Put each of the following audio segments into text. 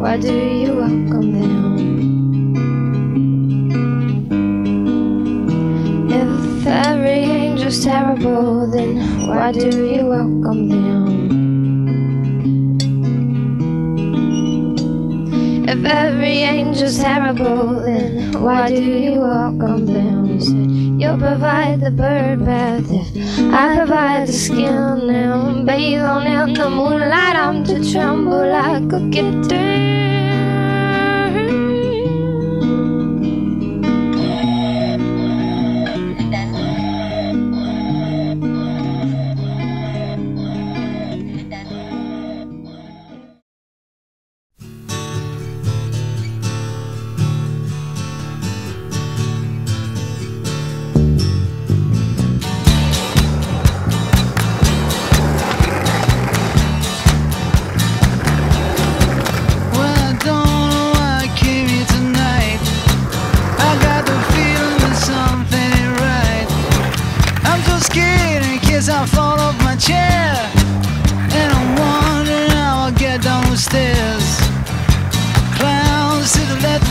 Why do you welcome them? If every angel's terrible, then why do you welcome them? If every angel's terrible, then why do you welcome them? You said, You'll provide the bird bath if I provide the skin now. Bathe on in the moonlight, I'm to tremble like a kitten. I'm scared in case I fall off my chair. And I'm wondering how I'll get down the stairs. Clowns to the left.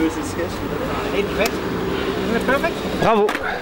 Perfect. is. Ah, Perfect. Bravo.